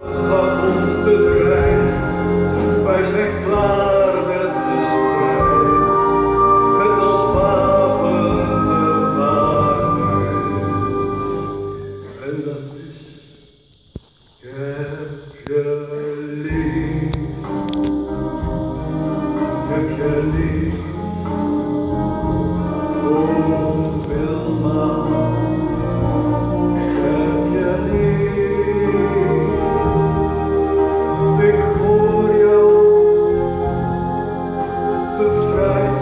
Wat ons bedreigt, wij zijn klaar met de strijd, met ons wapen te waarheid. En dat is, ik heb je lief, ik heb je lief. befreit.